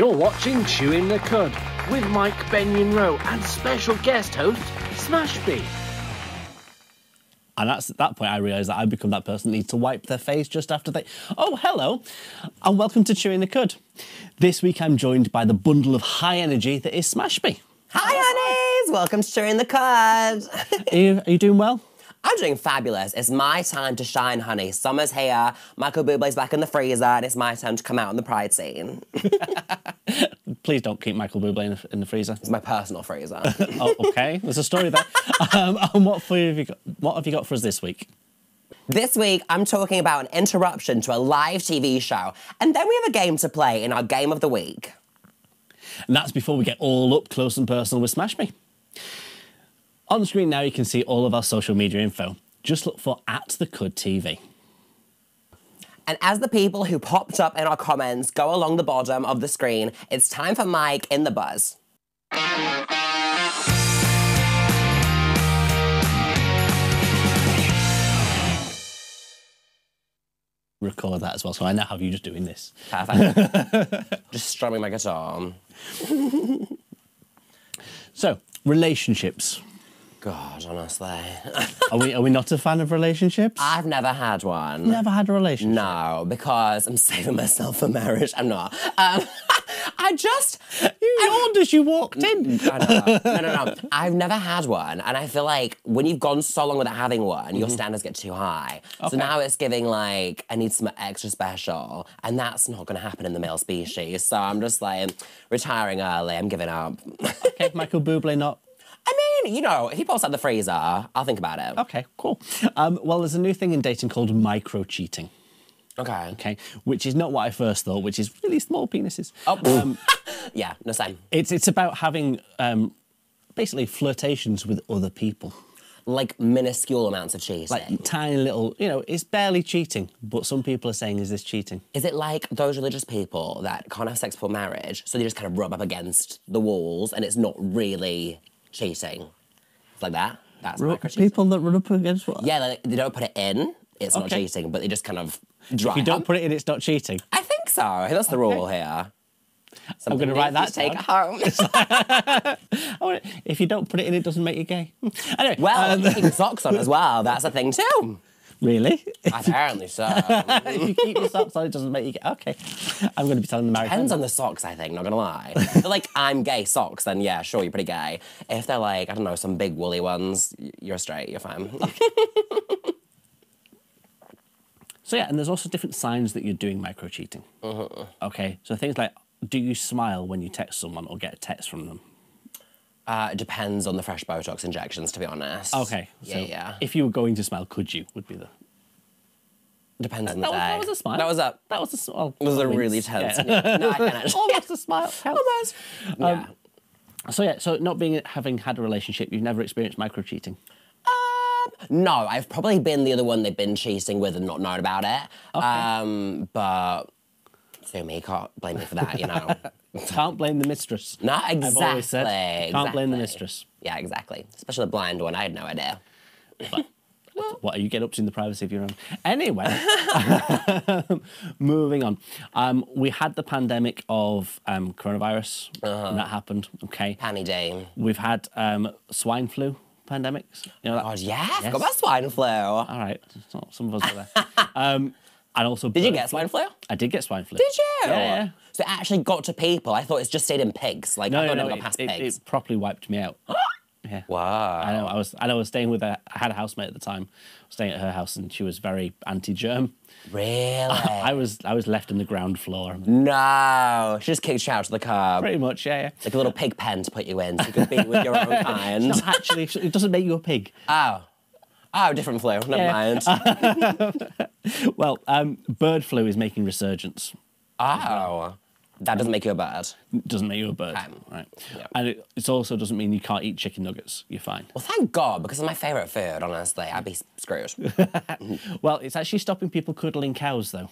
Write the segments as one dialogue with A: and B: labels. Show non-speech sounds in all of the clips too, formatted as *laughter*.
A: You're watching Chewing the Cud with Mike Benyon Rowe and special guest host Smashby.
B: And that's at that point I realised that I've become that person that needs to wipe their face just after they. Oh, hello, and welcome to Chewing the Cud. This week I'm joined by the bundle of high energy that is Smashby.
C: Hi, honeys! Welcome to Chewing the Cud.
B: Are you, are you doing well?
C: I'm doing fabulous. It's my time to shine, honey. Summer's here. Michael Bublé's back in the freezer, and it's my time to come out in the pride scene. *laughs*
B: Please don't keep Michael Bublé in the, in the freezer.
C: It's my personal freezer. *laughs*
B: oh, okay. There's a story there. Um, *laughs* and what, for have you got, what have you got for us this week?
C: This week, I'm talking about an interruption to a live TV show, and then we have a game to play in our game of the week.
B: And that's before we get all up close and personal with Smashby. On screen now, you can see all of our social media info. Just look for at the Cud TV.
C: And as the people who popped up in our comments go along the bottom of the screen, it's time for Mike in the buzz.
B: Record that as well, so I now have you just doing this.
C: Perfect. *laughs* Just strumming my guitar.
B: So, relationships.
C: God, honestly.
B: Are we, are we not a fan of relationships?
C: I've never had one.
B: Never had a relationship.
C: No, because I'm saving myself for marriage. I'm not. Um, *laughs* I just.
B: You yawned as you walked in.
C: I know. No, no, no. I've never had one. And I feel like when you've gone so long without having one, your standards get too high.
B: Okay.
C: So now it's giving like, I need some extra special. And that's not going to happen in the male species. So I'm just like retiring early. I'm giving up.
B: Okay, *laughs* Michael Bublé not.
C: I mean, you know, if he pops out the freezer, I'll think about it.
B: Okay, cool. Um, well, there's a new thing in dating called micro cheating.
C: Okay.
B: Okay, which is not what I first thought, which is really small penises.
C: Oh, *laughs* yeah, no same.
B: It's it's about having um, basically flirtations with other people,
C: Like minuscule amounts of cheese.
B: like tiny little. You know, it's barely cheating, but some people are saying, "Is this cheating?"
C: Is it like those religious people that can't have sex before marriage, so they just kind of rub up against the walls and it's not really cheating? It's like that? That's micro cheating.
B: People that run up against what?
C: Yeah, like, they don't put it in, it's not
B: Okay.
C: cheating, but they just kind of dry
B: If you don't
C: up.
B: put it in, it's not cheating.
C: I think so. That's the rule here.
B: I'm going to write that
C: take
B: down.
C: home. *laughs*
B: Oh, if you don't put it in, it doesn't make you gay. *laughs* Anyway,
C: well,
B: um,
C: keeping *laughs* socks on as well. That's a thing too.
B: Really? *laughs*
C: Apparently so.
B: if you keep your socks on, it doesn't make you gay. Okay, I'm going to be telling the married
C: Depends on the socks, I think, not gonna lie. *laughs* If they're like, I'm gay socks, then yeah, sure, you're pretty gay. If they're like, I don't know, some big woolly ones, you're straight, you're fine. *laughs*
B: So yeah, and there's also different signs that you're doing micro cheating.
C: Uh-huh.
B: Okay, so things like, do you smile when you text someone or get a text from them?
C: Uh, it depends on the fresh Botox injections, to be honest.
B: Okay,
C: Yeah,
B: so
C: yeah.
B: if you were going to smile, could you? Would be the
C: Depends on the
B: that was,
C: day.
B: that was a smile.
C: That was a.
B: that was a smile.
C: It was a really tense. Yeah. No, I can *laughs* actually.
B: Almost a smile. *laughs*
C: Almost. yeah.
B: So yeah, so not being having had a relationship, you've never experienced micro cheating.
C: No, I've probably been the other one they've been cheating with and not known about it. Um, but sue me, can't blame me for that, you know. *laughs*
B: Can't blame the mistress.
C: Not exactly.
B: I've always said, can't blame the mistress.
C: Yeah, exactly. Especially the blind one. I had no idea. *laughs*
B: What are you get up to in the privacy of your own? Anyway, *laughs* moving on. Um, we had the pandemic of um, coronavirus.
C: Uh-huh.
B: and that happened. Okay.
C: Panny Dane.
B: We've had um, swine flu pandemics. You know that?
C: God, yeah, I
B: Yes.
C: forgot about swine flu.
B: All right. Some of us were there. um, and also.
C: Did you get swine flu?
B: I did get swine flu.
C: Did you?
B: Yeah, yeah.
C: So it actually got to people. I thought it's just stayed in pigs. Like
B: No,
C: I
B: no,
C: thought
B: no.
C: it got past
B: it,
C: pigs.
B: it properly wiped me out. *gasps* yeah.
C: wow.
B: I know. I was. I know. I was staying with a. I had a housemate at the time. Staying at her house, and she was very anti-germ. *laughs*
C: Really?
B: I was. I was left in the ground floor.
C: no. She just kicked you out to the curb.
B: Pretty much. Yeah. yeah.
C: Like a little pig pen to put you in so you could be with your own *laughs* kind.
B: No, actually, it doesn't make you a pig.
C: Oh. Oh, different flu. Never
B: Yeah.
C: mind. *laughs*
B: Well, um, bird flu is making resurgence.
C: oh. That doesn't make you a bird.
B: Doesn't make you a bird,
C: Okay.
B: right?
C: Yeah.
B: And it, it also doesn't mean you can't eat chicken nuggets. You're fine.
C: Well, thank God, because it's my favourite food, honestly. I'd be screwed. *laughs*
B: Well, it's actually stopping people cuddling cows, though.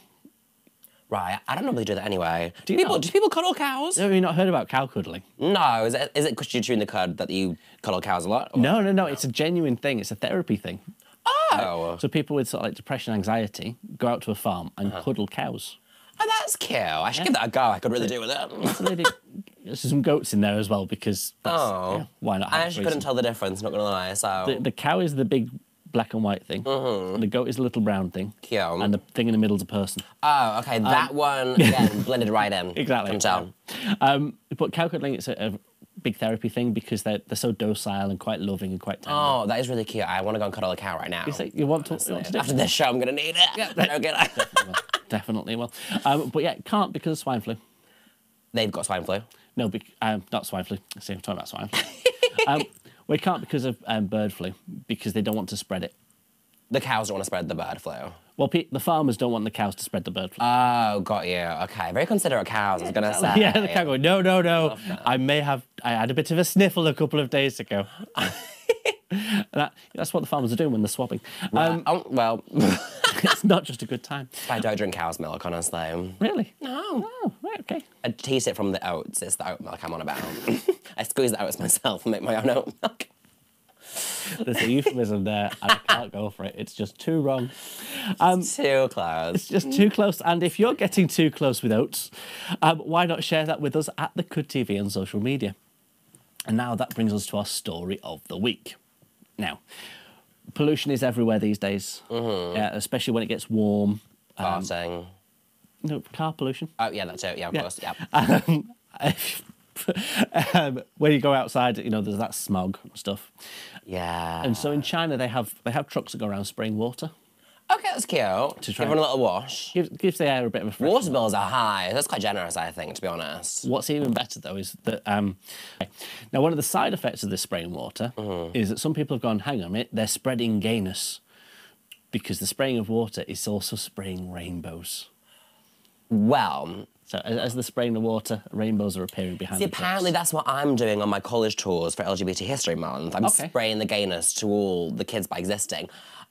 C: Right. I don't normally do that anyway. Do,
B: you
C: people, do people cuddle cows?
B: Have you not heard about cow cuddling?
C: No. Is it is it because you're chewing the cud that you cuddle cows a lot? or-
B: No, no, no. It's a genuine thing. It's a therapy thing.
C: Oh.
B: So oh, people with sort of like depression, anxiety, go out to a farm and uh-huh. cuddle cows.
C: Oh, that's cute. I should give that a go. I could really do with it.
B: So *laughs* they did- There's some goats in there as well because that's,
C: Oh.
B: yeah, why not?
C: I actually couldn't tell the difference, not gonna lie. So
B: The, the cow is the big black and white thing. The goat is a little brown thing.
C: Mm-hmm. Cute.
B: And the thing in the middle is a person.
C: Oh, okay. That one *laughs* again blended right in.
B: Um, Exactly.
C: Can tell.
B: Um, but cow cuddling is a, a big therapy thing because they're, they're so docile and quite loving and quite tender.
C: Oh, that is really cute. I want to go and cuddle a cow right now.
B: It's like you want to, you want to do
C: After this show, I'm gonna need it. Yeah. *laughs* Okay.
B: Well, *laughs* definitely will. Um, but yeah, can't because of swine flu.
C: They've got swine flu.
B: No, bec um, not swine flu. See, I'm talking about swine flu. um, we can't because of um, bird flu because they don't want to spread it.
C: The cows don't want to spread the bird flu.
B: Well, the farmers don't want the cows to spread the bird flu.
C: Oh, got you. Okay, very considerate cows. I was gonna *laughs* say.
B: yeah, the cow going, no, no, no. I may have, I had a bit of a sniffle a couple of days ago. *laughs* *laughs* That, that's what the farmers are doing when they're swabbing. Um,
C: oh, well, *laughs*
B: it's not just a good time.
C: I don't drink cow's milk, honestly.
B: Really?
C: No.
B: Oh, right, okay.
C: I taste it from the oats. It's the oat milk I'm on about. *laughs* I squeeze the oats myself and make my own oat milk.
B: There's a euphemism there, and I can't go for it. It's just too wrong.
C: Too close.
B: It's just too close. And if you're getting too close with oats, um, why not share that with us at the Cud TV on social media? And now that brings us to our story of the week. Now, pollution is everywhere these days, yeah, especially when it gets warm.
C: Farting.
B: No, car pollution.
C: Oh, yeah, that's it. Yeah, of
B: Yeah.
C: course. Yeah. *laughs*
B: Um, *laughs* um, when you go outside, you know, there's that smog and stuff.
C: Yeah.
B: And so in China, they have they have trucks that go around spraying water.
C: Okay, that's cute. To
B: try
C: Give it a little wash.
B: Gives, gives the air a bit of a fresh.
C: Water bills are high. That's quite generous, I think, to be honest.
B: What's even better though is that um, now one of the side effects of this spraying water is that some people have gone, hang on a minute, they're spreading gayness because the spraying of water is also spraying rainbows.
C: Well,
B: So as, as they're spraying the water, rainbows are appearing behind
C: see,
B: the
C: apparently that's what I'm doing on my college tours for LGBT History Month. I'm
B: Okay.
C: spraying the gayness to all the kids by existing.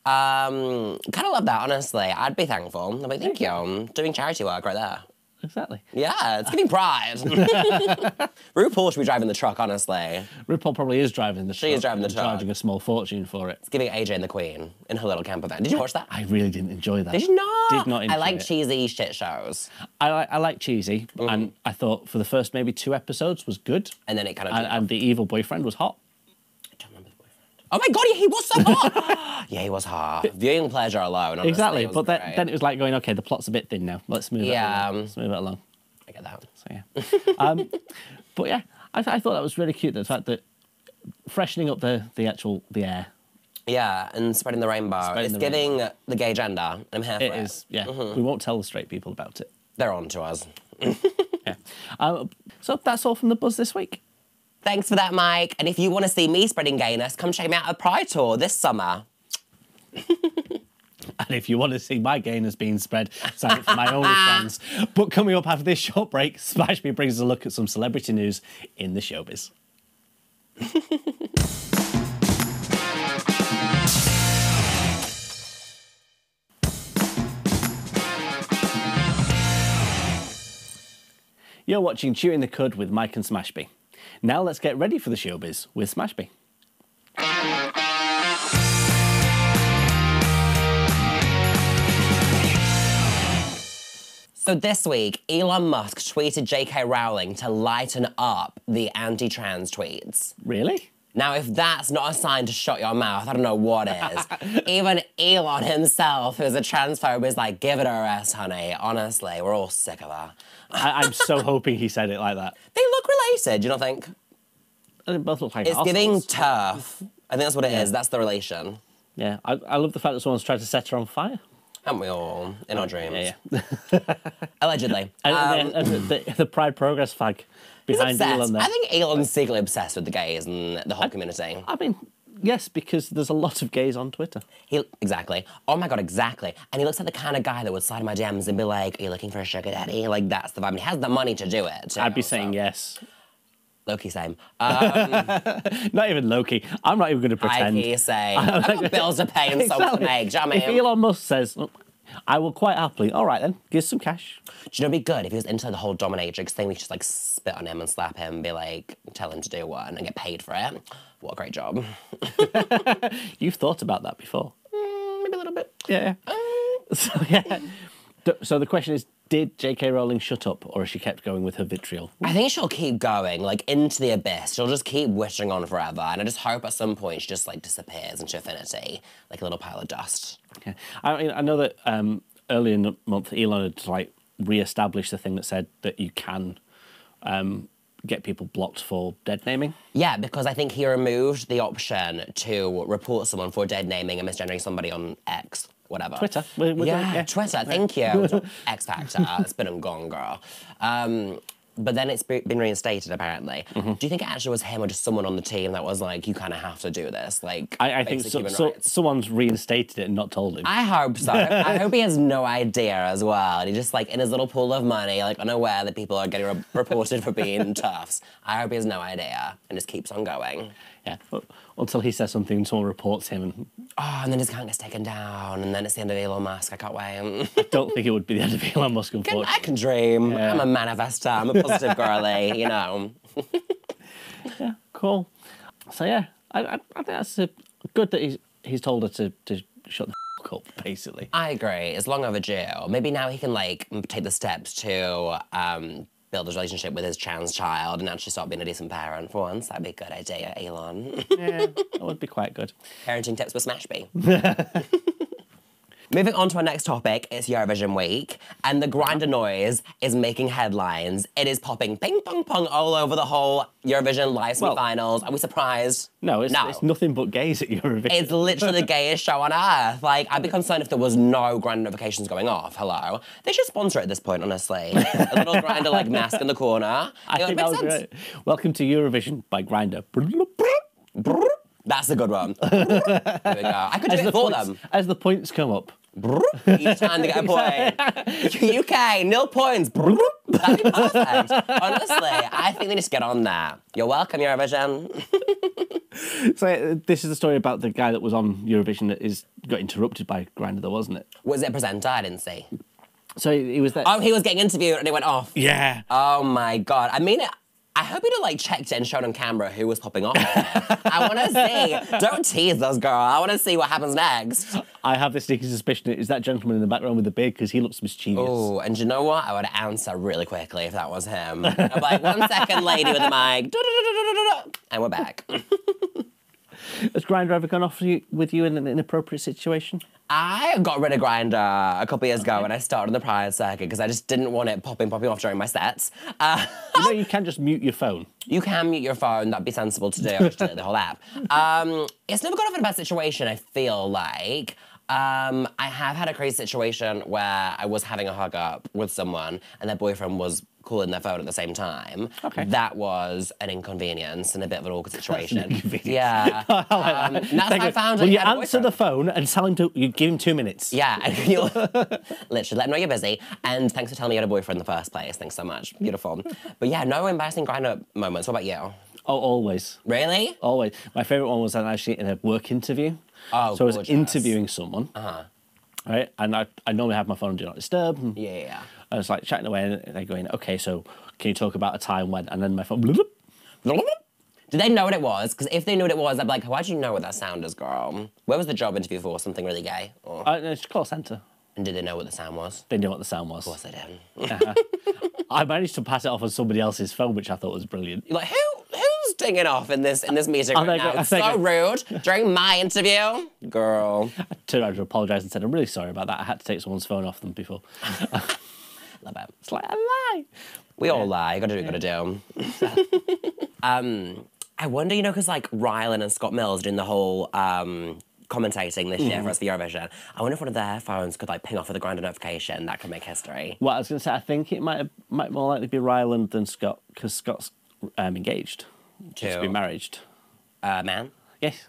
C: Um, kind of love that, honestly. I'd be thankful. I'd be like, thank you. I'm doing charity work right there.
B: Exactly.
C: Yeah, it's giving pride. *laughs* RuPaul should be driving the truck, honestly.
B: RuPaul probably is driving the
C: She is driving the truck.
B: charging a small fortune for it.
C: It's giving AJ and the Queen in her little camper van. Did you watch that?
B: I really didn't enjoy that.
C: Did you not?
B: Did not enjoy
C: I like
B: it.
C: cheesy shit shows.
B: I like I like cheesy,
C: Mm.
B: and I thought for the first maybe two episodes was good,
C: And then it kind of.
B: and, and the evil boyfriend was hot.
C: I don't remember the boyfriend. Oh my god, yeah, he was so hot. *laughs* yeah, he was hot. Viewing pleasure alone. Honestly,
B: exactly,
C: it was
B: but then,
C: great.
B: then it was like going, okay, the plot's a bit thin now. Let's move it
C: Yeah,
B: along.
C: um,
B: Let's move it along.
C: I get that.
B: So yeah, *laughs* um, but yeah, I, th- I thought that was really cute. The fact that freshening up the the actual the air.
C: Yeah, and spreading the rainbow.
B: Spreading
C: it's
B: the
C: giving the gay gender. I'm here for
B: It
C: it.
B: is, yeah.
C: Mm-hmm.
B: We won't tell the straight people about it.
C: They're on to us. *laughs*
B: Yeah. Um, so that's all from the buzz this week.
C: Thanks for that, Mike. And if you want to see me spreading gayness, come check me out at Pride Tour this summer. *laughs*
B: And if you want to see my gayness being spread, sign up for my *laughs* OnlyFans. But coming up after this short break, Smashby brings us a look at some celebrity news in the showbiz. *laughs* You're watching Chewing the Cud with Mike and Smashby. Now let's get ready for the showbiz with Smashby.
C: So this week, Elon Musk tweeted J.K. Rowling to lighten up the anti-trans tweets.
B: Really?
C: Now, if that's not a sign to shut your mouth, I don't know what is. *laughs* Even Elon himself, who's a transphobe, is like, give it a rest, honey. Honestly, we're all sick of her.
B: I- I'm so *laughs* hoping he said it like that.
C: They look related, you don't think?
B: They both look like
C: It's giving
B: arseholes.
C: TERF. I think that's what it is. That's the relation.
B: Yeah, I, I love the fact that someone's tried to set her on fire.
C: Haven't we all? In our dreams.
B: Yeah, yeah. *laughs*
C: Allegedly. *laughs*
B: And,
C: Um,
B: the, and the, the Pride Progress flag behind. Elon there.
C: I think Elon's secretly obsessed with the gays and the whole community.
B: I mean, yes, because there's a lot of gays on Twitter.
C: He exactly. Oh my god, exactly. And he looks like the kind of guy that would slide my DMs and be like, "Are you looking for a sugar daddy?" Like that's the vibe. And he has the money to do it.
B: I'd be
C: so-
B: saying yes.
C: Loki same. Uh, *laughs*
B: Not even Loki. I'm not even going to pretend.
C: I say. I've got bills to pay and so to make. Do you know I mean?
B: Elon Musk says, "Look, I will quite happily, all right then, give some cash.
C: Do you know, it'd be good if he was into the whole dominatrix thing. We should just like spit on him and slap him, and be like, tell him to do one and get paid for it. What a great job. *laughs*
B: You've thought about that before.
C: Maybe a little bit.
B: Yeah. yeah. *laughs* So, yeah. So the question is, Did J.K. Rowling shut up, or has she kept going with her vitriol?
C: I think she'll keep going, like into the abyss. She'll just keep wishing on forever, and I just hope at some point she just like disappears into infinity, like a little pile of dust.
B: Okay. I, mean, I know that um, earlier in the month, Elon had like re-established the thing that said that you can um, get people blocked for dead naming.
C: Yeah, because I think he removed the option to report someone for dead naming and misgendering somebody on X, whatever.
B: Twitter. We're- we're
C: yeah,
B: doing- yeah.
C: Twitter. Thank you. *laughs* X Factor. It's been and gone, girl. Um, but then it's been reinstated apparently.
B: Mm-hmm.
C: Do you think it actually was him or just someone on the team that was like, you kind of have to do this? Like,
B: I, I think so, so, someone's reinstated it and not told him.
C: I hope so. I hope he *laughs* has no idea as well. And he just like in his little pool of money, like unaware that people are getting re- reported for being *laughs* TERFs. I hope he has no idea and just keeps on going.
B: Yeah. Until he says something and someone reports him, and
C: Oh, and then his account gets taken down, and then it's the end of Elon Musk. I can't wait. *laughs*
B: I don't think it would be the end of Elon Musk,
C: Can- I can dream.
B: Yeah.
C: I'm a manifester. I'm a positive girly, you know. *laughs*
B: yeah, Cool. So yeah, I, I, I think that's uh good that he's he's told her to, to shut the f- *laughs* up, basically.
C: I agree. It's long overdue. Maybe now he can like take the steps to um, build his relationship with his trans child and actually start being a decent parent for once. That'd be a good idea, Elon.
B: Yeah, that would be quite good.
C: Parenting tips with Smashby. *laughs* Moving on to our next topic, it's Eurovision week, and the Grindr noise is making headlines. It is popping ping pong pong all over the whole Eurovision live
B: Well-
C: finals. Are we surprised?
B: No, it's,
C: no.
B: it's nothing but gays at Eurovision.
C: It's literally the *laughs* gayest show on earth. Like, I'd be concerned if there was no Grindr notifications going off. Hello, they should sponsor it at this point. Honestly, a little *laughs* Grindr like mask in the corner.
B: I
C: It
B: think that was
C: sense.
B: great. Welcome to Eurovision by Grindr.
C: That's a good one. *laughs* there we go. I could do
B: As
C: it
B: the,
C: for
B: points,
C: them.
B: as the points come up,
C: Each time they get a *laughs* point. UK, nil points. That'd be perfect. *laughs* Honestly, I think they need to get on that. You're welcome, Eurovision.
B: So uh, this is the story about the guy that was on Eurovision that is got interrupted by Grindr, though, wasn't it?
C: Was it a presenter? I didn't see.
B: So he he was there.
C: Oh, he was getting interviewed and it went off.
B: yeah.
C: Oh my god. I mean, I hope you'd have like checked and showed on camera who was popping off. I want to see. *laughs* Don't tease us, girl. I want to see what happens next.
B: I have this sneaky suspicion is that gentleman in the background with the beard because he looks mischievous.
C: Oh, and you know what? I would answer really quickly if that was him. Be like, one second, lady with the mic. *laughs* And we're back. *laughs*
B: Has Grindr ever gone off you, with you in an inappropriate situation?
C: I got rid of Grindr a couple years ago when I started on the prior circuit because I just didn't want it popping, popping off during my sets. Uh,
B: You know, *laughs* you can just mute your phone.
C: you can mute your phone, that'd be sensible to do, or just delete the whole app. Um, it's never gone off in a bad situation, I feel like. Um, I have had a crazy situation where I was having a hug up with someone and their boyfriend was calling their phone at the same time.
B: Okay.
C: That was an inconvenience and a bit of an awkward *laughs* situation.
B: inconvenience.
C: Yeah. *laughs*
B: I like
C: Um,
B: that.
C: that's how I found out
B: you answer the phone and tell him to? You give him two minutes.
C: Yeah, and *laughs* you'll literally let him know you're busy. And thanks for telling me you had a boyfriend in the first place. Thanks so much. Beautiful. but yeah, no embarrassing Grindr moments. What about you?
B: Oh, always,
C: Really?
B: always. My favorite one was actually in a work interview.
C: Oh,
B: so I was
C: gorgeous.
B: interviewing someone. Uh-huh. Right, and I, I normally have my phone on do not disturb. and
C: Yeah, yeah, yeah.
B: I was like chatting away, and they're going, "Okay, so can you talk about a time when?" And then my phone.
C: Did they know what it was? Because if they knew what it was, I'd be like, why'd you know what that sound is, girl? Where was the job interview for? Something really gay? Or,
B: Uh, it's call center.
C: and did they know what the sound was?
B: They knew what the sound was.
C: Of course they did.
B: I managed to pass it off on somebody else's phone, which I thought was brilliant.
C: You're like, who who's dinging off in this in this meeting right now? It's so rude *laughs* during my interview, girl.
B: I turned around to apologise and said, "I'm really sorry about that. I had to take someone's phone off them before." *laughs*
C: Love it.
B: It's like a lie.
C: We all lie. You gotta do what gotta do. *laughs* um, I wonder, you know, because like Rylan and Scott Mills doing the whole um, commentating this year for us for Eurovision. I wonder if one of their phones could like ping off with a Grindr notification. That could make history.
B: Well, I was going to say, I think it might might more likely be Rylan than Scott because Scott's um, engaged to
C: To-
B: be married.
C: Uh, man,
B: Yes,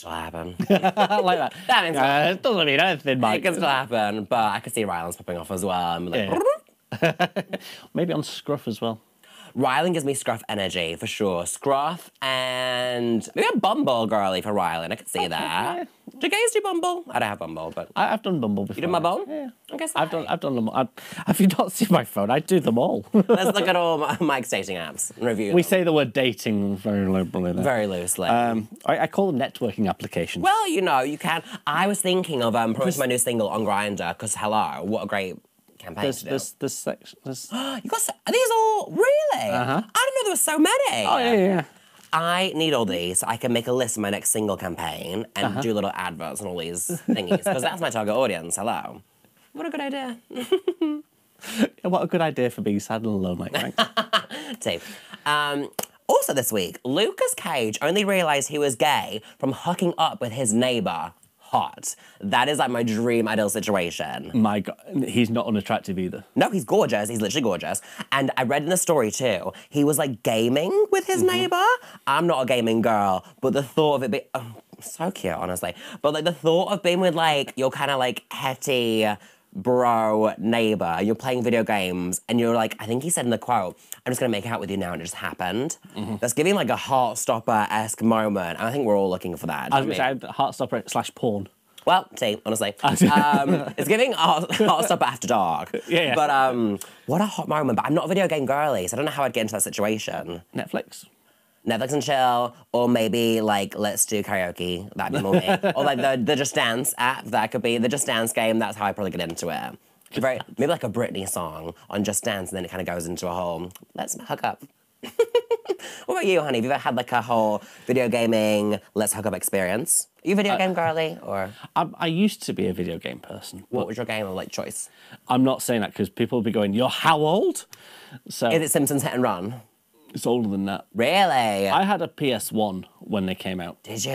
C: still happen. *laughs*
B: Like that. *laughs*
C: That means
B: uh, it doesn't mean anything,
C: it
B: Mike.
C: could still happen, but I could see Rylan's popping off as well. Like,
B: Yeah. *laughs* Maybe on Scruff as well.
C: Rylan gives me Scruff energy for sure. Scruff and maybe a Bumble girly for Rylan. I could see that. *laughs* Do you guys do Bumble? I don't have Bumble, but
B: I, I've done Bumble before.
C: you did my bone?
B: Yeah.
C: I guess
B: I've done. I've done them. all. I, have you not seen my phone? I do them all.
C: Let's look at *laughs* all my, Mike's dating apps and review.
B: we
C: them.
B: say the word dating very liberally. There.
C: very loosely.
B: Um, I, I call them networking applications.
C: well, you know, you can. I was thinking of um, promoting my new single on Grindr because hello, what a great campaign
B: There's,
C: to do.
B: there's, there's, there's oh,
C: You got are these all really? Uh-huh. I didn't know there were so many.
B: yeah, yeah, yeah.
C: I need all these so I can make a list of my next single campaign and
B: Uh-huh.
C: do little adverts and all these thingies because that's my target audience. Hello. What a good idea. *laughs*
B: What a good idea for being sad and alone like. *laughs*
C: Too. Um, also this week, Lukas Gage only realized he was gay from hooking up with his neighbor. Hot. That is like my dream ideal situation.
B: My God, he's not unattractive either.
C: No, he's gorgeous. He's literally gorgeous. And I read in the story too, he was like gaming with his mm-hmm. neighbor. I'm not a gaming girl, but the thought of it being oh, so cute, honestly. But like the thought of being with like your kind of like hetty bro neighbor, you're playing video games, and you're like, I think he said in the quote, I'm just gonna make out with you now, and it just happened. That's giving like a Heartstopper esque moment. And I think we're all looking for that.
B: I was to say Heartstopper slash porn.
C: well, see, honestly, *laughs* um, it's giving hot stuff after dark. *laughs*
B: Yeah, yeah.
C: But um, what a hot moment. But I'm not a video game girly, so I don't know how I'd get into that situation.
B: Netflix.
C: Netflix and chill, or maybe like let's do karaoke. That'd be more me. *laughs* or like the the Just Dance app. That could be the Just Dance game. That's how I probably get into it. Very, maybe like a Britney song on Just Dance, and then it kind of goes into a whole let's hook up. *laughs* what about you, honey? Have you ever had like a whole video gaming let's hook up experience? Are you a
B: Uh,
C: video game girly, or
B: I, I used to be a video game person.
C: what was your game of like choice?
B: I'm not saying that because people will be going, "You're how old?" So
C: Is it Simpsons Hit and Run?
B: It's older than that.
C: Really?
B: I had a PS1 when they came out.
C: Did you?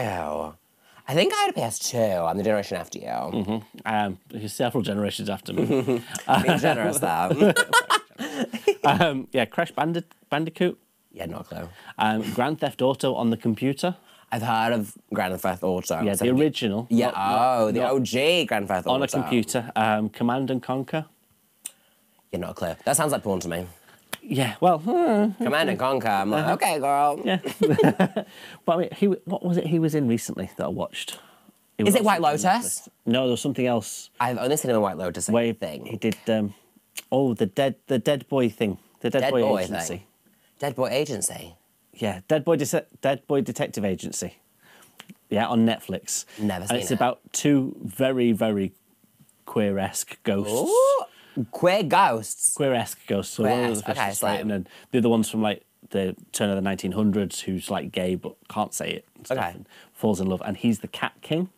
C: I think I had a PS2. I'm the generation after you.
B: Mm-hmm. Um, he's several generations after me. *laughs*
C: Being generous though. *laughs*
B: um, yeah, Crash Bandit, Bandicoot,
C: yeah, not a clue.
B: um, Grand Theft Auto on the computer.
C: I've heard of Grand Theft Auto.
B: Yeah, the original.
C: Yeah.
B: not- not-
C: oh, the
B: not
C: OG Grand Theft Auto.
B: on a computer. Um, Command and Conquer.
C: Yeah, not a clue. That sounds like porn to me.
B: Yeah, well, uh,
C: Command and Conquer. I'm like, okay, girl.
B: yeah. *laughs* but I mean, he what was it he was in recently that I watched?
C: Is it White Lotus?
B: No, there was something else.
C: I've only seen him in White Lotus.
B: Where
C: think.
B: he did. Um, oh, the dead, the dead boy thing. The dead,
C: Dead
B: boy,
C: Boy
B: agency.
C: thing. Dead Boy Agency.
B: Yeah, Dead Boy, Dece- Dead Boy Detective Agency. Yeah, on Netflix.
C: Never
B: And
C: seen
B: it's
C: it.
B: about two very, very queer-esque ghosts.
C: Ooh, queer ghosts.
B: Queer-esque ghosts. So one of the
C: okay, so-
B: and then the other one's from like the turn of the 1900s, who's like gay but can't say it. And
C: Okay.
B: and falls in love, and he's the Cat King.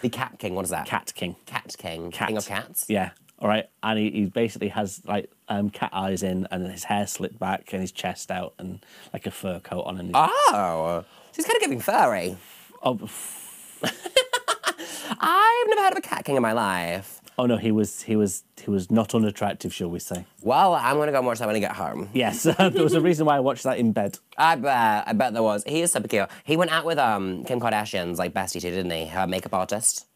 C: The Cat King. What is that?
B: Cat King.
C: Cat King.
B: Cat.
C: King of cats.
B: Yeah. All right, and he, he basically has like um, cat eyes in, and his hair slicked back, and his chest out, and like a fur coat on, and
C: Oh, he's kind of giving furry.
B: oh, *laughs*
C: I've never heard of a Cat King in my life.
B: Oh no, he was he was he was not unattractive, shall we say?
C: Well, I'm gonna go and watch that when I get home.
B: Yes, *laughs* there was a reason why I watched that in bed.
C: I bet. I bet there was. He is super cute. He went out with um Kim Kardashian's like bestie too, didn't he? Her makeup artist.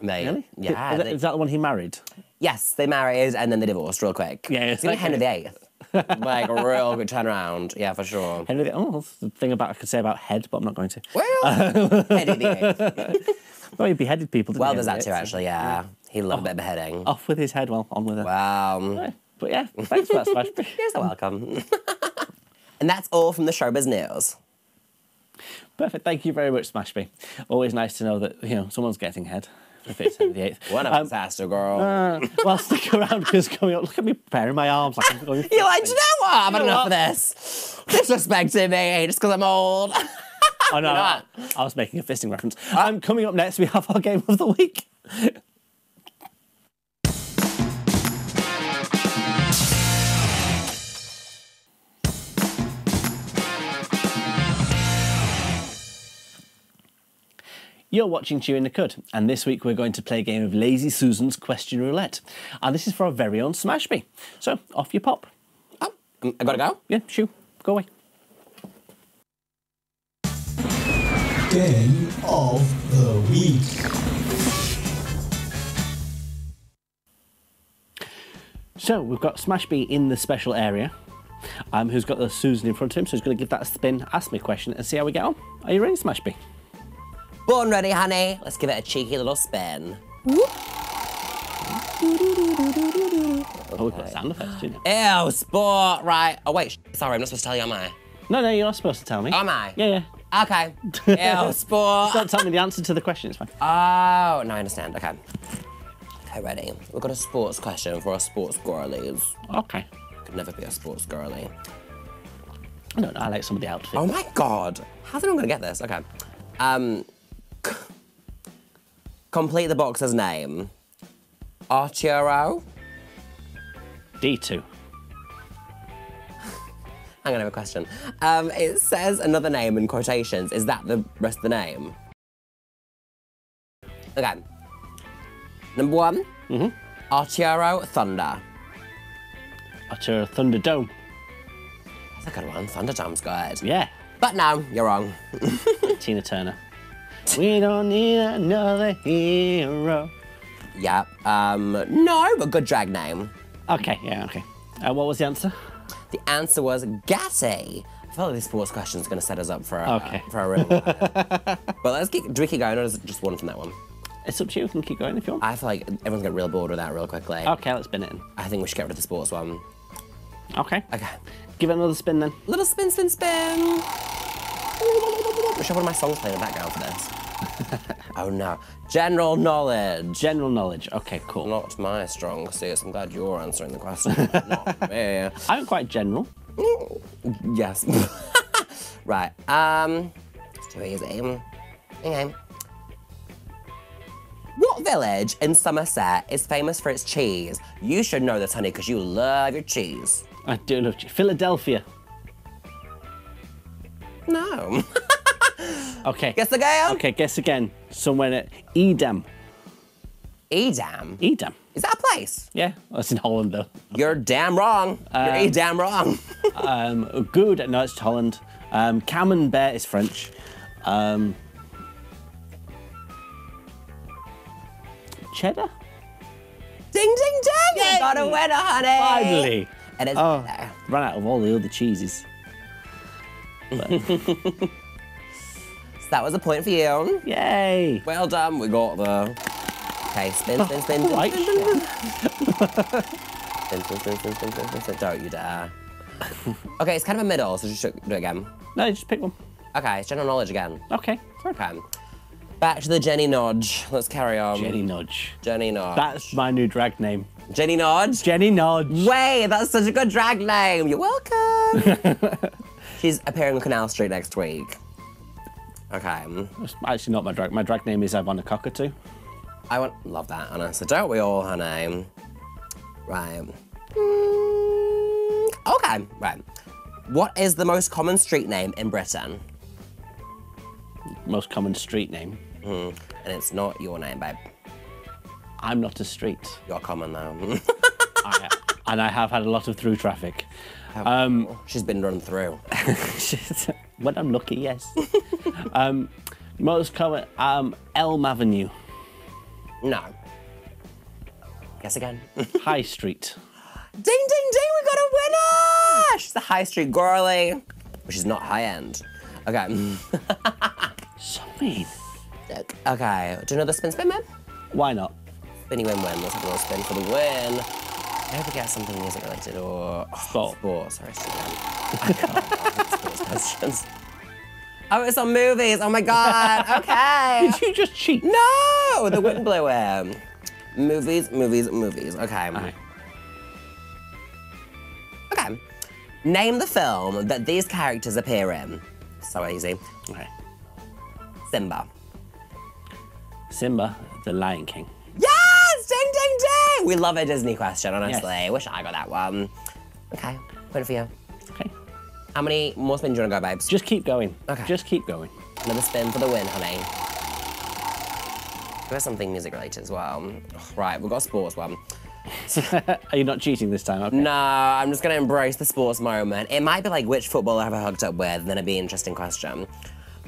C: They,
B: Really?
C: Yeah.
B: Is that,
C: they-
B: is that the one he married?
C: yes, they married and then they divorced real quick.
B: Yeah,
C: It's *laughs* like. Henry VIII. like a real good turnaround. Yeah, for sure.
B: Henry, oh, that's the thing about I could say about head, but I'm not going to.
C: Well, *laughs* Henry VIII.
B: Well, he beheaded people.
C: Well, there's that too, actually. Yeah, he loved a bit of beheading.
B: Off with his head, well, on with it.
C: Wow.
B: But yeah, thanks for that, Smash. *laughs*
C: You're so welcome. *laughs* and that's all from the showbiz news.
B: Perfect. Thank you very much, Smashby. Always nice to know that you know someone's getting head. If it's Henry VIII.
C: One of
B: Um,
C: to, girl.
B: uh, well, stick around because coming up, look at me preparing my arms like I'm going. *laughs*
C: You're like, "Do you know what? I've had enough
B: what?
C: of this. Disrespecting me just because I'm old.
B: Oh no,
C: know
B: I. I was making a fisting reference. Um, coming up next, we have our game of the week. You're watching Chewing the Cud, and this week we're going to play a game of Lazy Susan's Question Roulette. And this is for our very own Smashby. So, off you pop.
C: oh, I gotta go.
B: Yeah, shoo, go away.
D: Game of the Week.
B: So we've got Smashby in the special area, um, who's got the Susan in front of him. So he's going to give that a spin, ask me a question, and see how we get on. Are you ready, Smashby?
C: Born ready, honey. Let's give it a cheeky little spin.
B: Oh, we've got sound effects, too.
C: Ew, sport, right. Oh, wait, sorry, I'm not supposed to tell you, am I?
B: No, no, you're not supposed to tell me.
C: Am I?
B: Yeah, yeah.
C: Okay. Ew, *laughs* sport.
B: Don't tell me the answer to the question. It's fine.
C: Oh, no, I understand. Okay. Okay, ready. We've got a sports question for our sports girlies.
B: Okay.
C: Could never be a sports girly.
B: I don't know. I like some of the outfits.
C: Oh my god. How's anyone gonna get this? Okay. Um. complete the boxer's name. Arturo.
B: D2.
C: Hang on, I have a question. Um, it says another name in quotations. Is that the rest of the name? Okay. Number one. Mm-hmm. Arturo Thunder.
B: Arturo Thunderdome.
C: That's a good one. Thunderdome's good.
B: Yeah.
C: But no, you're wrong. *laughs*
B: Tina Turner. We don't need another hero.
C: yeah. Um, no, but good drag name.
B: Okay, yeah, okay. Uh, what was the answer?
C: The answer was Gatti. I feel like these sports question are going to set us up for a,
B: Okay.
C: for a real *laughs* but let's keep, do we keep going or is it just one from that one?
B: It's up to you. We can keep going if you want.
C: I feel like everyone's getting real bored with that real quickly.
B: Okay, let's spin it in.
C: I think we should get rid of the sports one.
B: Okay.
C: Okay.
B: Give it another spin then.
C: Little spin, spin, spin. I should have one of my songs playing in the background for this. *laughs* oh no. General knowledge.
B: General knowledge. Okay, cool.
C: Not my strong suit. I'm glad you're answering the question. *laughs* not me.
B: I'm quite general.
C: Yes. *laughs* right. Um. It's too easy. Okay. What village in Somerset is famous for its cheese? You should know this, honey, because you love your cheese.
B: I do love you. Philadelphia.
C: No. *laughs* *laughs*
B: Okay.
C: Guess again.
B: Okay, guess again. Somewhere at Edam.
C: Edam.
B: Edam.
C: Is that a place?
B: Yeah, that's in Holland though.
C: You're damn wrong. You're e damn wrong. *laughs*
B: Um, good. No, it's Holland. Um, Camembert is French. Um, cheddar.
C: ding, ding, ding! You got a winner, honey.
B: Finally.
C: And it's
B: Oh,
C: there.
B: ran out of all the other cheeses. *laughs*
C: That was a point for you.
B: Yay!
C: Well done. We got the. Okay, spin, spin, spin, oh,
B: spin,
C: spin, *laughs* spin, spin, spin, spin, spin, spin, spin, spin. Don't you dare. *laughs* okay, it's kind of a middle, so just do it again.
B: No, just pick one.
C: Okay, it's general knowledge again.
B: Okay.
C: Okay. Back to the Jenny Nodge. Let's carry on.
B: Jenny Nudge.
C: Jenny Nodge.
B: That's my new drag name.
C: Jenny Nodge.
B: Jenny Nudge.
C: Wait, that's such a good drag name. You're welcome. *laughs* She's appearing on Canal Street next week. Okay.
B: It's actually not my drag. My drag name is Ivana Cockatoo.
C: I want love that, honestly. Don't we all, honey? Right. Mm, Okay, right. What is the most common street name in Britain?
B: Most common street name.
C: And it's not your name, babe.
B: I'm not a street.
C: You're common though. *laughs*
B: I, and I have had a lot of through traffic.
C: She's been run through. *laughs* *laughs*
B: when I'm lucky, yes. *laughs* um, most common, um, Elm Avenue,
C: No. Guess again. *laughs*
B: High Street.
C: ding, ding! Ding, we got a winner! She's a high street girly, which is not high end. Okay. *laughs*
B: So mean.
C: okay. Do you know the spin spin man?
B: Why not?
C: Spinny win win. Let's have a little spin for the win. I hope we get something music related or oh,
B: Sport.
C: Sports. Sorry. I can't questions. Oh, it's on movies. Oh my god. *laughs* Okay.
B: Did you just cheat?
C: no, the wind blew in. Movies, movies, movies. Okay.
B: Aye.
C: Okay. Name the film that these characters appear in. So easy.
B: Okay.
C: Simba.
B: Simba, the Lion King.
C: Yes! Ding, ding, ding! We love a Disney question, honestly. Wish I got that one. Okay, point for you. How many more spins do you want to go, babes?
B: Just keep going.
C: Okay.
B: Just keep going.
C: Another spin for the win, honey. Us something music related as well. Right, we've got a sports one. *laughs*
B: Are you not cheating this time? Okay.
C: No, I'm just gonna embrace the sports moment. It might be like which footballer have I hooked up with, then it'd be an interesting question.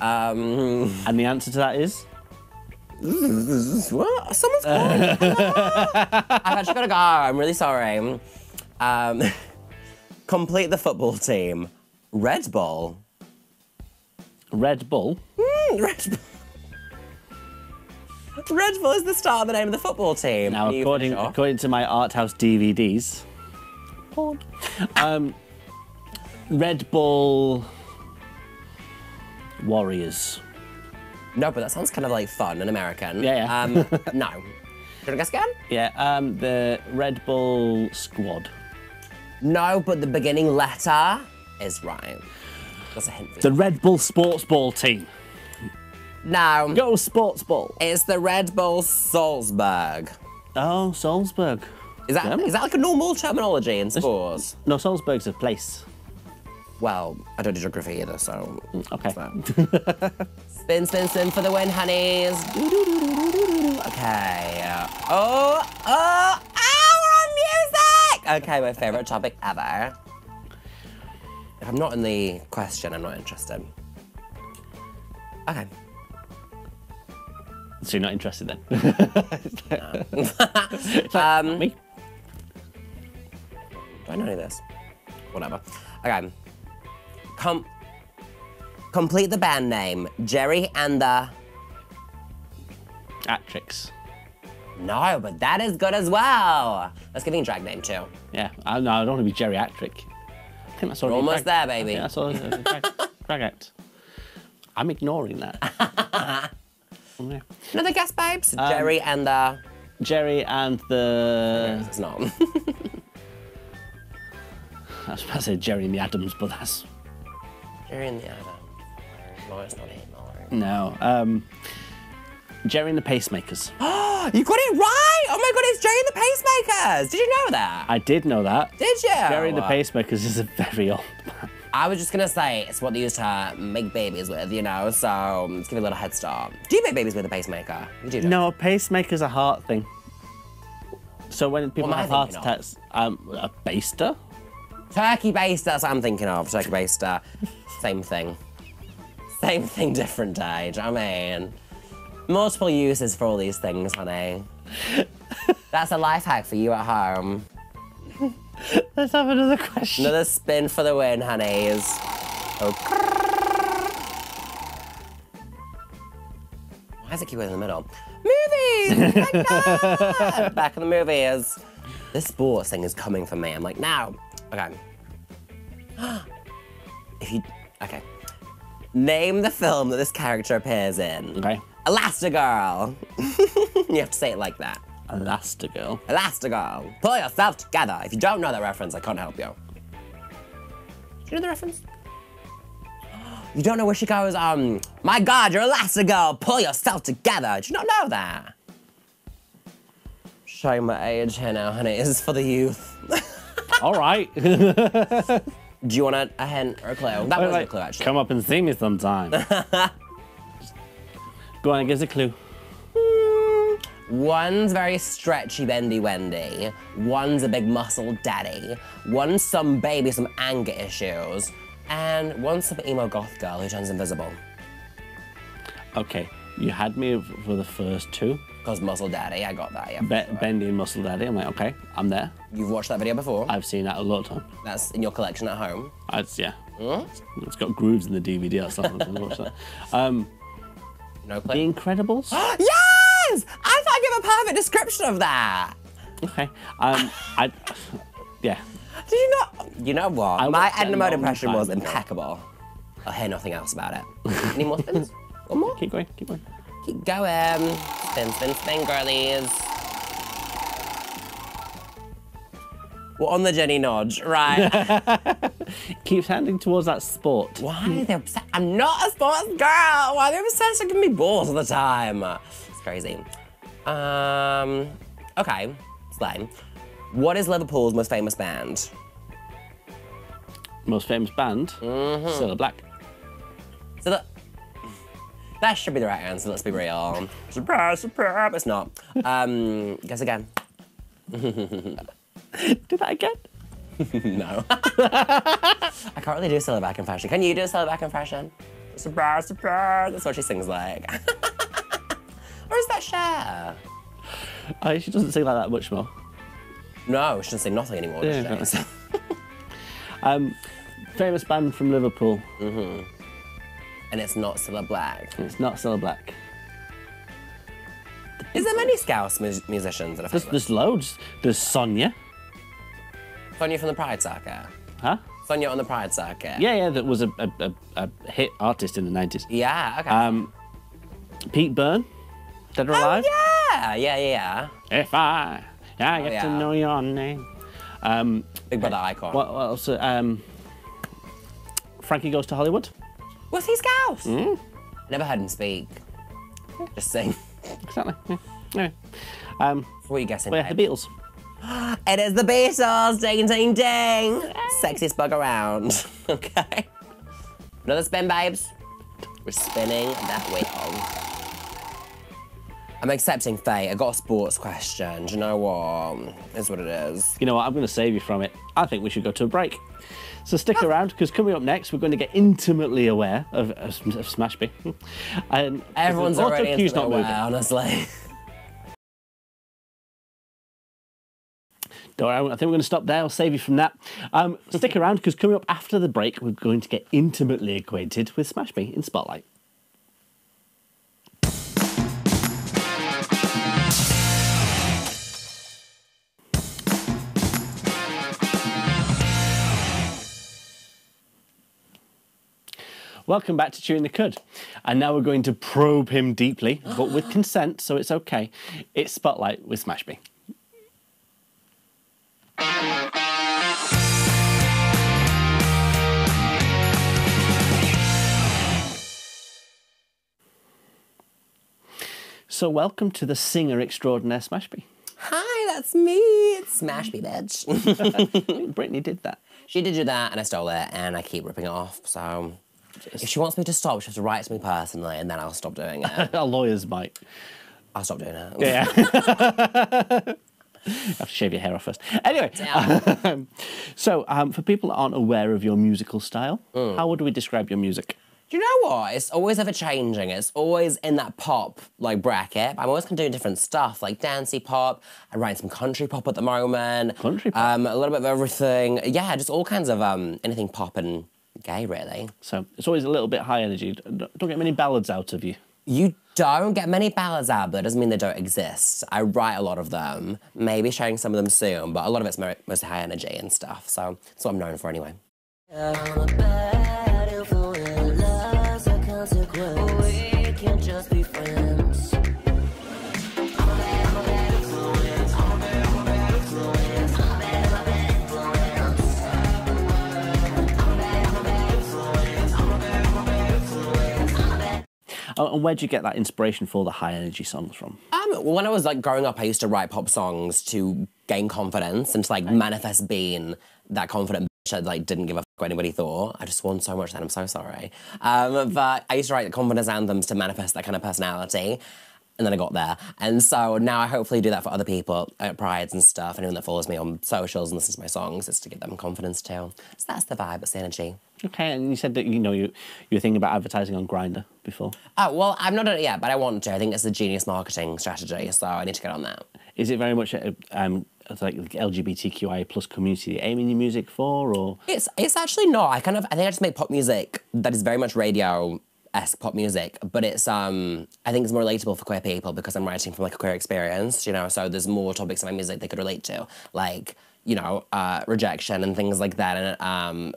C: Um,
B: And the answer to that is? *laughs*
C: what? Someone's calling. *laughs* I've actually gotta go. I'm really sorry. Um, complete the football team. Red Bull.
B: Red Bull.
C: Hmm, Red Bull. Red Bull is the start of the name of the football team.
B: Now, according
C: off?
B: according to my art house DVDs, porn. Um, Red Bull Warriors.
C: No, but that sounds kind of like fun and American.
B: Yeah, yeah.
C: Um, *laughs* no. want to guess again?
B: Yeah, um, the Red Bull squad.
C: No, but the beginning letter is right. That's a hint.
B: The Red Bull sports ball team.
C: No.
B: Go sports ball.
C: It's the Red Bull Salzburg.
B: Oh, Salzburg.
C: Is that
B: Yeah.
C: is that like a normal terminology in sports?
B: No, Salzburg's a place.
C: Well, I don't do geography either, so.
B: Okay.
C: so. *laughs* spin, spin, spin for the win, honeys. Doo-doo-doo-doo-doo-doo. Okay. uh, Oh, oh, oh, we're on music! Okay, my favorite topic ever. If I'm not in the question, I'm not interested. Okay.
B: So you're not interested then? *laughs* Like,
C: Um,
B: me?
C: Do I know any of this? Whatever. Okay. Com- complete the band name. Gerry and the.
B: Atrix.
C: No, but that is good as well. Let's give me a drag name too.
B: Yeah, I, no, I don't want to be geriatric. I think that's already
C: almost there, baby.
B: That's already a *laughs* drag, act. I'm ignoring that. *laughs* Yeah.
C: Another guest, babes. Gerry and the.
B: Gerry and the.
C: It's not. *laughs*
B: I was about to say Gerry and the Adams, but that's
C: Gerry and the Adams. No, it's not him. no.
B: no. Um, Gerry and the Pacemakers. *gasps*
C: You got it right! Oh my god, it's Gerry and the Pacemakers! Did you know that?
B: I did know that.
C: Did you?
B: Gerry and the Pacemakers is a very old man.
C: I was just gonna say it's what they used to make babies with, you know, so let's give you a little head start. Do you make babies with a pacemaker? You do.
B: No, a pacemaker's a heart thing. So when people
C: What am I
B: have heart attacks, um, a baster?
C: Turkey baster, that's what I'm thinking of. Turkey baster. *laughs* Same thing. Same thing, different day. Do you know what I mean? Multiple uses for all these things, honey. *laughs* That's a life hack for you at home.
B: Let's have another question.
C: Another spin for the win, honeys. Oh. Why does it keep in the middle? Movies! Back! *laughs* Back in the movies. This sports thing is coming for me. I'm like, now. Okay. *gasps* if you. Okay. Name the film that this character appears in.
B: Okay.
C: Elastigirl. *laughs* you have to say it like that.
B: Elastigirl.
C: Elastigirl. Pull yourself together. If you don't know that reference, I can't help you. Do you know the reference? You don't know where she goes, um, my God, you're Elastigirl. Pull yourself together. Do you not know that? Showing my age here now, honey. This is for the youth. *laughs*
B: All right. *laughs*
C: Do you want a, a hint or a clue? That was a clue, actually.
B: Come up and see me sometime. Go on, give us a clue.
C: One's very stretchy, bendy, wendy. One's a big muscle daddy. One's some baby, some anger issues. And one's some emo goth girl who turns invisible.
B: Okay, you had me for the first two.
C: Because muscle daddy, I got that, yeah.
B: Be-
C: sure.
B: Bendy and Muscle Daddy. I'm like, okay, I'm there.
C: You've watched that video before?
B: I've seen that a lot of time.
C: That's in your collection at home.
B: It's, yeah. It's got grooves in the DVD. That's not I've watched that. Um,
C: No
B: the. Incredibles. *gasps*
C: yes! I thought I gave a perfect description of that.
B: okay. Um, I, yeah.
C: Did you not? You know what?
B: I
C: My Edna Mode impression was impeccable. I'll hear nothing else about it. Any more spins? *laughs* One more?
B: Keep going. Keep going.
C: Keep going. Spin, spin, spin, girlies. We're on the Jenny Nodge, right? *laughs*
B: Keeps handing towards that sport.
C: Why are they obsessed? I'm not a sports girl. Why are they obsessed with giving me balls all the time? It's crazy. Um, okay, Slime. What is Liverpool's most famous band?
B: Most famous band.
C: Mm-hmm.
B: Cilla Black.
C: So that, that should be the right answer, let's be real. Surprise, surprise. It's not. Um, guess again. *laughs* *laughs*
B: Did that again? *laughs*
C: No. *laughs* I can't really do Cilla Black impression. Can you do a Black impression? Surprise, surprise. That's what she sings like. or is that Cher?
B: Oh, she doesn't sing like that much more.
C: No, she doesn't say nothing anymore,
B: Yeah,
C: she?
B: Um, famous band from Liverpool. Mm -hmm.
C: and it's not Cilla Black.
B: It's not Cilla Black.
C: Is there many Scouse mu- musicians that are
B: There's, there's loads. There's Sonia.
C: Sonia from the Pride Circuit.
B: Huh?
C: Sonia on the Pride Circuit.
B: Yeah, yeah, that was a, a, a, a hit artist in the 90s.
C: Yeah, okay.
B: Um, Pete Burns, Dead or
C: oh,
B: Alive.
C: yeah! yeah, yeah, yeah.
B: If I, I get
C: yeah.
B: to know your name. Um,
C: Big Brother icon.
B: what, what else? Um, Frankie goes to Hollywood.
C: Was he Scouse?
B: Mm.
C: Never heard him speak. Just sing.
B: Exactly. Yeah. Anyway, um,
C: What are you guessing?
B: well, yeah, the? Beatles. *gasps*
C: It is the Beatles. Ding, ding, ding. Sexiest bug around. *laughs* okay. Another spin, babes. We're spinning that wheel. I'm accepting fate. I got a sports question. Do you know what? It's what it is.
B: You know what? I'm going to save you from it. I think we should go to a break. So stick oh. around because coming up next, we're going to get intimately aware of, of, of Smashby. and *laughs* um, Everyone's
C: already
B: cue's
C: into
B: not
C: it,
B: moving.
C: honestly. *laughs*
B: I think we're going to stop there. I'll save you from that. Um, stick *laughs* around because coming up after the break, we're going to get intimately acquainted with Smashby in Spotlight. Welcome back to Chewing the Cud. And now we're going to probe him deeply, but with *gasps* consent, so it's okay. It's Spotlight with Smashby. So, welcome to the singer extraordinaire Smashby.
C: Hi, that's me. It's Smash Me Bitch. *laughs*
B: Britney did that.
C: she did do that, and I stole it, and I keep ripping it off. So if she wants me to stop, she has to write to me personally, and then I'll stop doing it. *laughs*
B: Our lawyers might.
C: I'll stop doing it.
B: Yeah. *laughs* *laughs* have to shave your hair off first. Anyway,
C: Damn. *laughs*
B: so um, for people that aren't aware of your musical style, how would we describe your music?
C: Do you know what? It's always ever changing. It's always in that pop like bracket. I'm always kind of doing different stuff, like dancey pop. I'm writing some country pop at the moment.
B: Country pop?
C: Um, a little bit of everything. Yeah, just all kinds of um, anything pop and gay, really.
B: So it's always a little bit high energy. Don't don't get many ballads out of you.
C: You don't get many ballads out, but it doesn't mean they don't exist. I write a lot of them. Maybe sharing some of them soon, but a lot of it's mo- mostly high energy and stuff. So that's what I'm known for anyway.
B: Oh, and where'd you get that inspiration for the high energy songs from?
C: Um, when I was like growing up, I used to write pop songs to gain confidence and to like manifest being that confident bitch that like didn't give a fuck what anybody thought. I just won so much then. I'm so sorry. Um, but I used to write confidence anthems to manifest that kind of personality. And then I got there. And so now I hopefully do that for other people at prides and stuff. Anyone that follows me on socials and listens to my songs, it's to give them confidence too. So that's the vibe, it's the energy.
B: Okay, and you said that you know you you were thinking about advertising on Grindr before.
C: Oh, well, I've not done it yet, but I want to. I think it's a genius marketing strategy, so I need to get on that.
B: Is it very much a, um, like LGBTQIA plus community you're aiming your music for, or
C: It's it's actually not. I kind of I think I just make pop music that is very much radio esque pop music, but it's um I think it's more relatable for queer people because I'm writing from like a queer experience, you know. So there's more topics in my music they could relate to, like you know uh, rejection and things like that, and um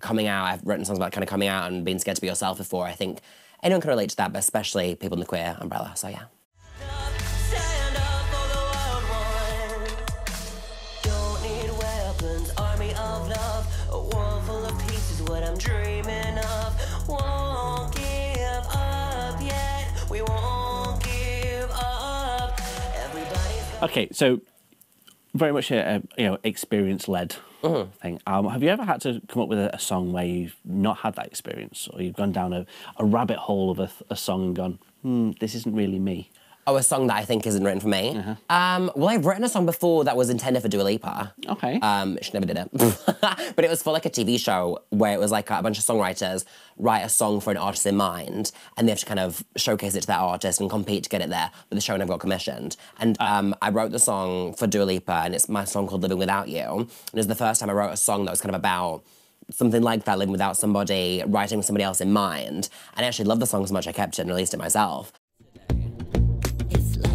C: coming out. I've written songs about kind of coming out and being scared to be yourself before. I think anyone can relate to that, but especially people in the queer umbrella. So yeah.
B: Okay? So very much a, a you know experience led thing. Um, have you ever had to come up with a, a song where you've not had that experience, or you've gone down a, a rabbit hole of a, a song and gone, hmm, this isn't really me?
C: Oh, a song that I think isn't written for me. Um, well, I've written a song before that was intended for Dua Lipa.
B: Okay.
C: Um, she never did it, *laughs* but it was for like a TV show where it was like a bunch of songwriters write a song for an artist in mind, and they have to kind of showcase it to that artist and compete to get it there. But the show never got commissioned. And um, I wrote the song for Dua Lipa, and it's my song called "Living Without You." And it was the first time I wrote a song that was kind of about something like that, living without somebody, writing with somebody else in mind. And I actually loved the song so much I kept it and released it myself.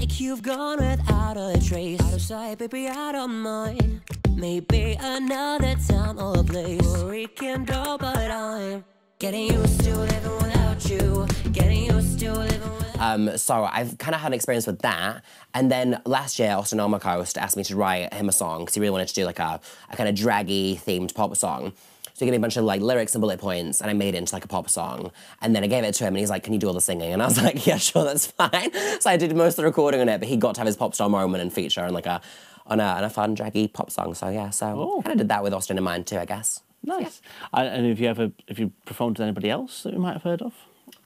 E: Like you've gone without a trace. Out of sight, baby, out of mind. Maybe another time or place. We'll rekindle, but I'm getting used to living without you. Getting used to living without
C: Um, so I've kind of had an experience with that. And then last year, Austin Coast asked me to write him a song because he really wanted to do like a, a kind of draggy themed pop song. So he gave me a bunch of like lyrics and bullet points, and I made it into like a pop song. And then I gave it to him, and he's like, "Can you do all the singing?" And I was *laughs* like, "Yeah, sure, that's fine." So I did most of the recording on it, but he got to have his pop star moment and feature on like a on a, on a fun draggy pop song. So yeah, so kind of did that with Austin in mind too, I guess.
B: Nice. And, and have you ever have you performed with anybody else that we might have heard of?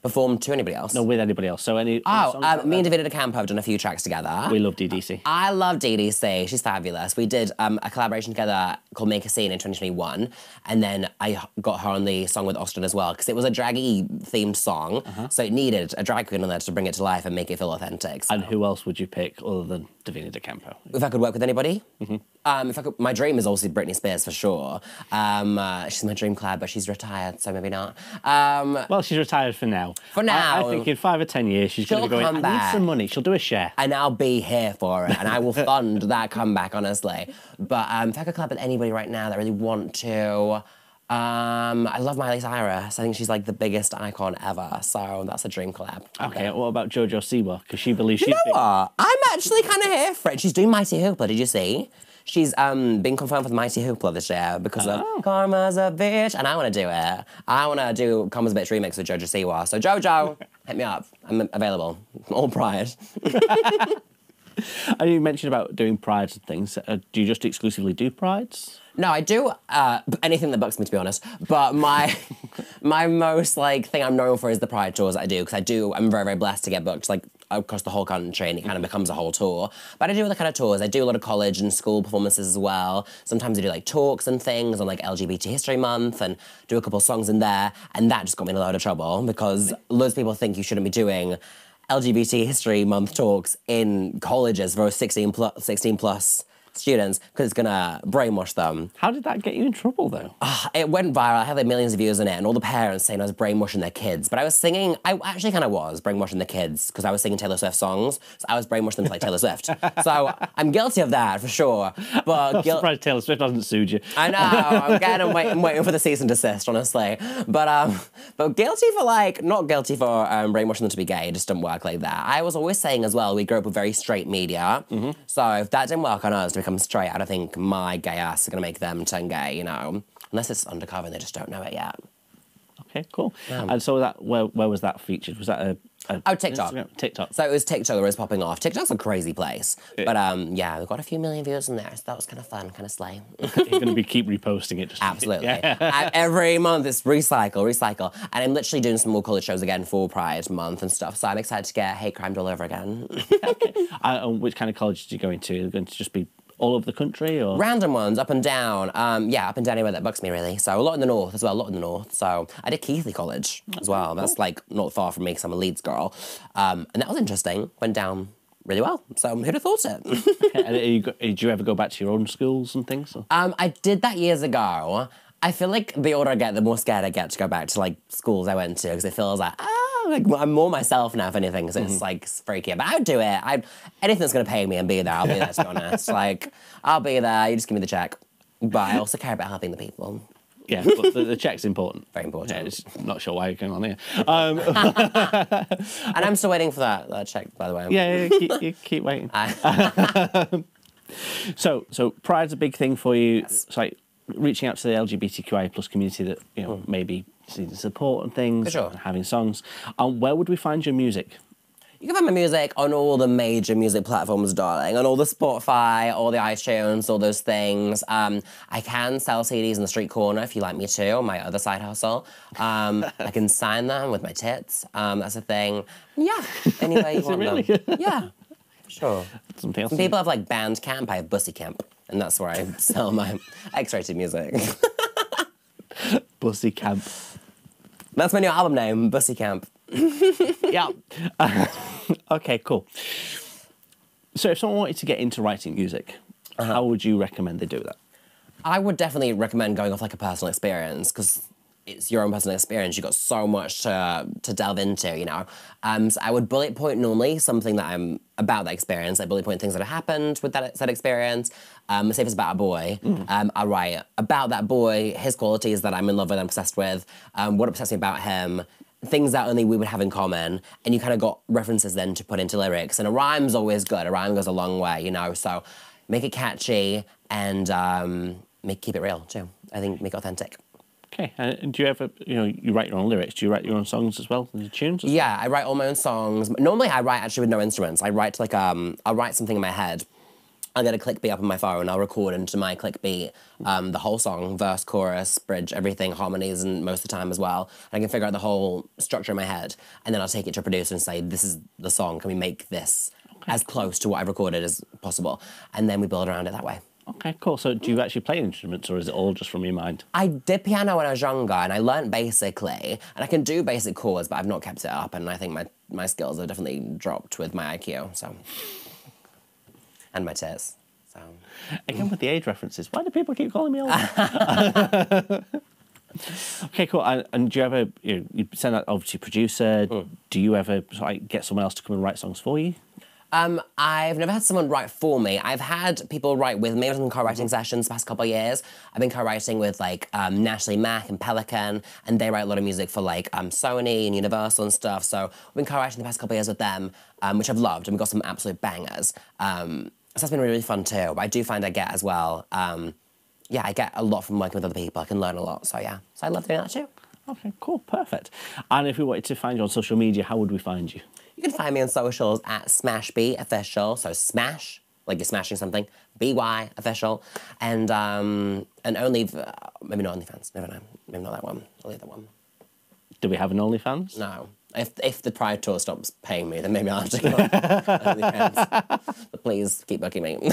C: Performed to anybody else?
B: No, with anybody else. So any.
C: Oh, um, me and? Davina De Campo have done a few tracks together.
B: We love DDC.
C: I love DDC. She's fabulous. We did um, a collaboration together called Make a Scene in 2021, and then I got her on the song with Austin as well because it was a draggy themed song,
B: Uh-huh.
C: so it needed a drag queen on there to bring it to life and make it feel authentic. So
B: And who else would you pick other than Davina De Campo?
C: if I could work with anybody,
B: Mm-hmm.
C: um, if I could, my dream is obviously Britney Spears for sure. Um, uh, she's my dream collab, but she's retired, so maybe not. Um,
B: Well, she's retired for now.
C: For now.
B: I, think in five or ten years she's going to be going.
C: come
B: I need some money. She'll do a share.
C: and I'll be here for it, and I will *laughs* fund that comeback, honestly. But um, if I could collab with anybody right now that I really want to, um, I love Miley Cyrus. I think she's like the biggest icon ever, so that's a dream collab.
B: Okay, what about Jojo Siwa? Because she believes she's
C: You know
B: big-
C: what? I'm actually kind of here for it. She's doing Mighty Hoopla. Did you see? She's um been confirmed for the Mighty Hoopla this year because of Karma's a bitch, and I want to do it. I want to do Karma's a bitch remix with Jojo Siwa. So Jojo, *laughs* hit me up. I'm available. All pride. *laughs*
B: And you mentioned about doing prides and things. Uh, do you just exclusively do prides?
C: No, I do uh, anything that books me, to be honest. But my *laughs* my most like thing I'm known for is the pride tours that I do because I do. I'm very very blessed to get booked like across the whole country, and it kind of becomes a whole tour. But I do other kind of tours. I do a lot of college and school performances as well. Sometimes I do like talks and things on like LGBT History Month, and do a couple songs in there. And that just got me in a load of trouble because loads of people think you shouldn't be doing. LGBT History Month talks in colleges for 16 plus, 16 plus students because it's gonna brainwash them.
B: How did that get you in trouble though?
C: It went viral. I had like millions of views on it, and all the parents saying I was brainwashing their kids. But I was singing. I actually kind of was brainwashing the kids because I was singing Taylor Swift songs. So I was brainwashing them to like Taylor Swift. So I'm guilty of that for sure. But *laughs*
B: I'm
C: guil-
B: surprised Taylor Swift hasn't sued you.
C: I know. I'm *laughs* getting. I'm waiting, for the cease and desist, honestly. But um, but guilty for like not guilty for um, brainwashing them to be gay. It just didn't work like that. I was always saying as well. We grew up with very straight media. So if that didn't work on us to become straight, I don't think my gay ass is gonna make them turn gay. You know, unless it's undercover and they just don't know it yet.
B: Okay, cool. And so that where where was that featured? Was that a,
C: Oh, TikTok.
B: Instagram? TikTok.
C: So it was TikTok that was popping off. TikTok's a crazy place. But um, yeah, we got a few million views in there, so that was kind of fun, kind of slay. *laughs*
B: You're going to be keep reposting it. Just
C: Absolutely. *laughs*
B: Yeah.
C: Uh, Every month it's recycle, recycle. And I'm literally doing some more college shows again for Pride Month and stuff. So I'm excited to get hate crimed all over again. *laughs*
B: Uh, and which kind of college did you go into? Going to just be all over the country or?
C: Random ones, up and down. Um, yeah, up and down anywhere that bugs me really. So a lot in the north as well, a lot in the north. So I did Keighley College as well. That's like not far from me because I'm a Leeds girl. Um, and that was interesting. Went down really well. So who'd have thought it?
B: and *laughs* you, did you ever go back to your own schools and things? Or?
C: Um, I did that years ago. I feel like the older I get, the more scared I get to go back to like schools I went to because it feels like ah, like I'm more myself now, if anything, because it's like freaky. But I would do it. I anything that's gonna pay me and be there, I'll be there. To be *laughs* honest, like I'll be there. You just give me the check. But I also care about helping the people.
B: Yeah, but the, the check's important.
C: Very important.
B: Yeah, it's not sure why you're going on here. Um, *laughs*
C: And I'm still waiting for that, that check, by the way.
B: yeah, yeah, keep, you keep waiting. *laughs* so, so pride's a big thing for you. It's like reaching out to the LGBTQI plus community that you know maybe needing support and things,
C: sure.
B: and having songs. Um, where would we find your music?
C: You can find my music on all the major music platforms, darling. On all the Spotify, all the iTunes, all those things. Um, I can sell CDs in the street corner if you like me to, my other side hustle. Um, I can *laughs* sign them with my tits. Um, that's a thing. Yeah, *laughs* anywhere you want
B: really?
C: them. Yeah, sure. *laughs*
B: Something else?
C: Some people have like Bandcamp. I have Bussy Camp, and that's where I sell my X-rated music.
B: Bussy Camp.
C: That's my new album name, Bussy Camp. *laughs*
B: yeah. *laughs* okay, cool. So, if someone wanted to get into writing music,
C: Uh-huh.
B: how would you recommend they do that?
C: I would definitely recommend going off like a personal experience because it's your own personal experience. You've got so much to, to delve into, you know. Um, so I would bullet point normally something that I'm about that experience. I bullet point things that have happened with that, that experience. Um, say if it's about a boy, um, I write about that boy, his qualities that I'm in love with, I'm obsessed with, um, what obsessed me about him, things that only we would have in common, and you kind of got references then to put into lyrics. And a rhyme's always good. A rhyme goes a long way, you know. So make it catchy and um, make keep it real too. I think make it authentic.
B: Okay. Uh, and do you ever, you know, you write your own lyrics? Do you write your own songs as well? Your tunes?
C: Yeah, I write all my own songs. Normally, I write actually with no instruments. I write like um, I'll write something in my head. I'll get a click beat up on my phone. I'll record into my click beat um, the whole song, verse, chorus, bridge, everything, harmonies, and most of the time as well. And I can figure out the whole structure in my head, and then I'll take it to a producer and say, "This is the song. Can we make this as close to what I've recorded as possible?" And then we build around it that way.
B: Okay, cool. So do you actually play instruments or is it all just from your mind?
C: I did piano when I was younger, and I learnt basically, and I can do basic chords, but I've not kept it up, and I think my, my skills have definitely dropped with my IQ, so. And my tits, so.
B: Again, with the age references, why do people keep calling me old? *laughs* okay, cool. And, and do you ever, you, know, you send that over to your producer? Mm. Do you ever like, get someone else to come and write songs for you?
C: Um, I've never had someone write for me. I've had people write with me. I've done co-writing sessions the past couple of years. I've been co-writing with like um, Natalie Mack and Pelican, and they write a lot of music for like um, Sony and Universal and stuff. So I've been co-writing the past couple of years with them, um, which I've loved, and we've got some absolute bangers. Um, so that's been really, really fun too. But I do find I get as well. Um, yeah, I get a lot from working with other people. I can learn a lot. So yeah, so I love doing that too.
B: Okay, cool, perfect. And if we wanted to find you on social media, how would we find you?
C: You can find me on socials at Smash B Official. So Smash, like you're smashing something, BY Official. And um, and only, uh, maybe not OnlyFans, never know. Maybe not that one. I'll that one.
B: Do we have an OnlyFans?
C: No. If, if the Pride Tour stops paying me, then maybe I'll have to go on OnlyFans. But please keep booking me.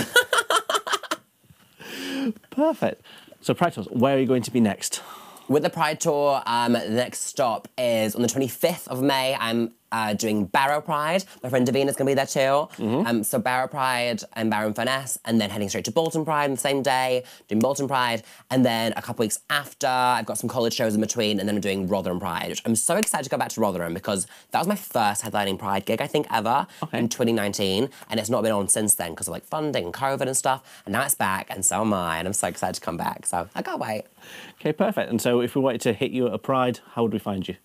C: *laughs*
B: Perfect. So, Pride Tours, where are you going to be next?
C: With the Pride Tour, um, the next stop is on the 25th of May. I'm uh, doing Barrow Pride. My friend Davina's going to be there too. Um, so Barrow Pride and Barrow and Furness, and then heading straight to Bolton Pride on the same day, doing Bolton Pride. And then a couple weeks after, I've got some college shows in between, and then I'm doing Rotherham Pride, which I'm so excited to go back to Rotherham because that was my first headlining Pride gig, I think, ever in 2019. And it's not been on since then because of like funding and COVID and stuff. And now it's back, and so am I. And I'm so excited to come back. So I can't wait.
B: Okay, perfect. And so, if we wanted to hit you at a Pride, how would we find you?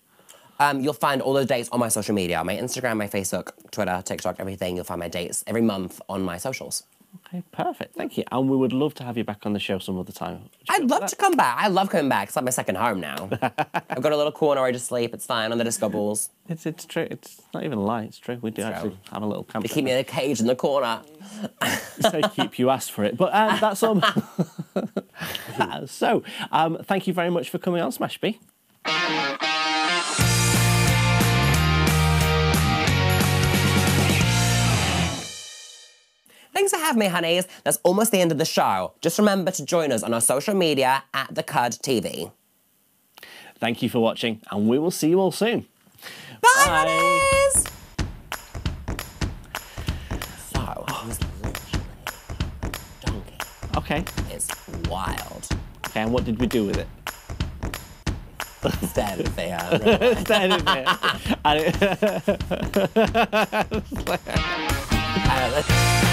C: Um, you'll find all those dates on my social media my Instagram, my Facebook, Twitter, TikTok, everything. You'll find my dates every month on my socials.
B: Okay, perfect. Thank you. And we would love to have you back on the show some other time.
C: I'd love to come back. I love coming back. It's like my second home now. *laughs* I've got a little corner where I just sleep. It's fine on the disco balls.
B: It's it's true. It's not even a lie. It's true. We do actually have a little camp.
C: They keep me in a cage in the corner. *laughs*
B: so keep you asked for it, but um, that's all. *laughs* so, um, thank you very much for coming on, Smash
C: Thanks for having me, honeys. That's almost the end of the show. Just remember to join us on our social media at the Cud TV.
B: Thank you for watching, and we will see you all soon.
C: Bye,
B: Bye.
C: honeys! So, he's literally donkey.
B: Okay.
C: It's wild.
B: Okay, and what did we do with it? *laughs*
C: There. really. *laughs*
B: Stand in there. *laughs* And it-
C: Uh,